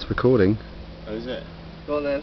It's recording. Oh, is it? Go on then.